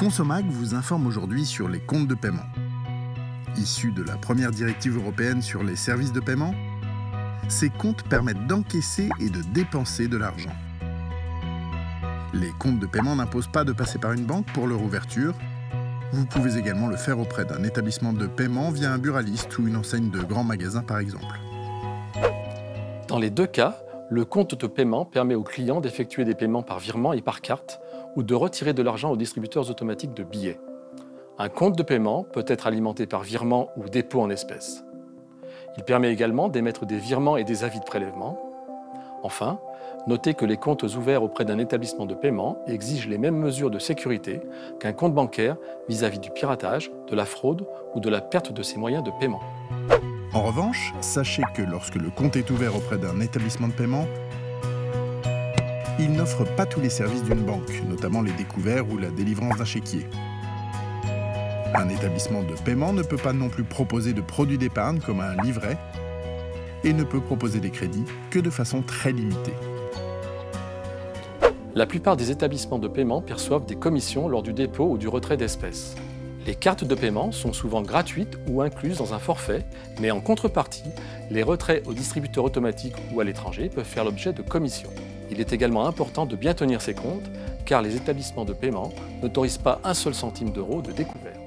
Consomac vous informe aujourd'hui sur les comptes de paiement. Issus de la première directive européenne sur les services de paiement, ces comptes permettent d'encaisser et de dépenser de l'argent. Les comptes de paiement n'imposent pas de passer par une banque pour leur ouverture. Vous pouvez également le faire auprès d'un établissement de paiement via un buraliste ou une enseigne de grand magasin par exemple. Dans les deux cas, le compte de paiement permet aux clients d'effectuer des paiements par virement et par carte ou de retirer de l'argent aux distributeurs automatiques de billets. Un compte de paiement peut être alimenté par virement ou dépôt en espèces. Il permet également d'émettre des virements et des avis de prélèvement. Enfin, notez que les comptes ouverts auprès d'un établissement de paiement exigent les mêmes mesures de sécurité qu'un compte bancaire vis-à-vis du piratage, de la fraude ou de la perte de ses moyens de paiement. En revanche, sachez que lorsque le compte est ouvert auprès d'un établissement de paiement, il n'offre pas tous les services d'une banque, notamment les découverts ou la délivrance d'un chéquier. Un établissement de paiement ne peut pas non plus proposer de produits d'épargne comme un livret et ne peut proposer des crédits que de façon très limitée. La plupart des établissements de paiement perçoivent des commissions lors du dépôt ou du retrait d'espèces. Les cartes de paiement sont souvent gratuites ou incluses dans un forfait, mais en contrepartie, les retraits aux distributeurs automatiques ou à l'étranger peuvent faire l'objet de commissions. Il est également important de bien tenir ses comptes, car les établissements de paiement n'autorisent pas un seul centime d'euro de découvert.